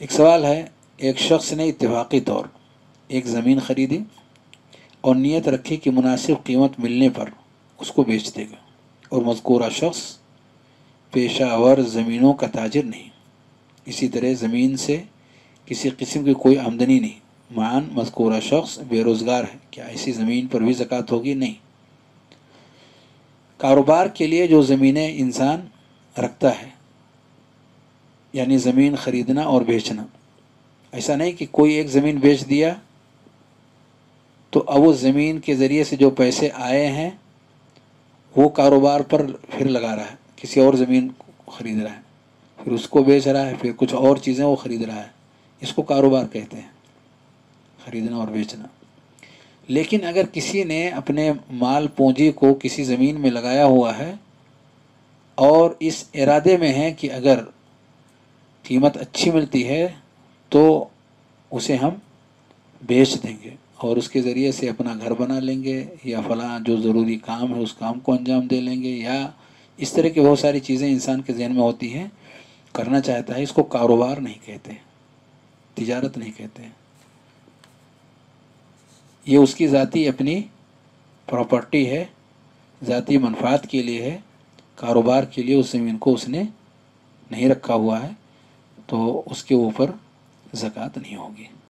एक सवाल है, एक शख्स ने इतफाक़ी तौर एक ज़मीन ख़रीदी और नीयत रखी कि मुनासिब कीमत मिलने पर उसको बेच देगा और मज़कूरा शख्स पेशावर ज़मीनों का ताजर नहीं। इसी तरह ज़मीन से किसी किस्म की कोई आमदनी नहीं। मान, मज़कूरा शख्स बेरोज़गार है, क्या ऐसी ज़मीन पर भी ज़क़़त होगी? नहीं। कारोबार के लिए जो ज़मीनें इंसान रखता है यानी ज़मीन ख़रीदना और बेचना। ऐसा नहीं कि कोई एक ज़मीन बेच दिया तो अब उस ज़मीन के ज़रिए से जो पैसे आए हैं, वो कारोबार पर फिर लगा रहा है। किसी और ज़मीन ख़रीद रहा है, फिर उसको बेच रहा है, फिर कुछ और चीज़ें वो ख़रीद रहा है। इसको कारोबार कहते हैं, ख़रीदना और बेचना। लेकिन अगर किसी ने अपने माल पूंजी को किसी ज़मीन में लगाया हुआ है, और इस इरादे में है कि अगर कीमत अच्छी मिलती है तो उसे हम बेच देंगे और उसके ज़रिए से अपना घर बना लेंगे या फला जो ज़रूरी काम है उस काम को अंजाम दे लेंगे या इस तरह की बहुत सारी चीज़ें इंसान के जहन में होती हैं। करना चाहता है, इसको कारोबार नहीं कहते, तिजारत नहीं कहते। ये उसकी ज़ाती अपनी प्रॉपर्टी है, ज़ाती मनफात के लिए है, कारोबार के लिए उस ज़मीन को उसने नहीं रखा हुआ है। तो उसके ऊपर ज़क़़त नहीं होगी।